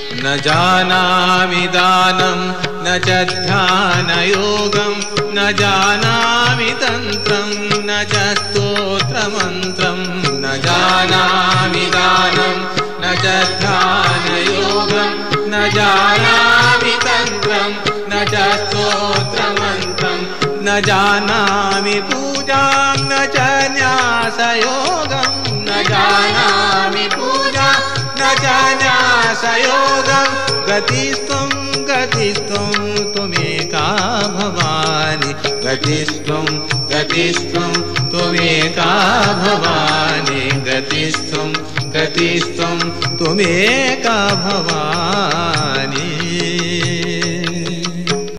न जानामि दानं न च ध्यानयोगं न जानामि तन्त्रं न च स्तोत्रमन्त्रं। न जानामि दानं न च ध्यानयोगं न जानामि तन्त्रं न च स्तोत्रमन्त्रं। न जानामि पूजां न च न्यासयोगं। न जानामि पूजा न च न्यासयोगं गतिस्त्वं त्वमेका भवानि? भवानि? गतिस्त्वं गतिस्त्वं त्वमेका भवानि?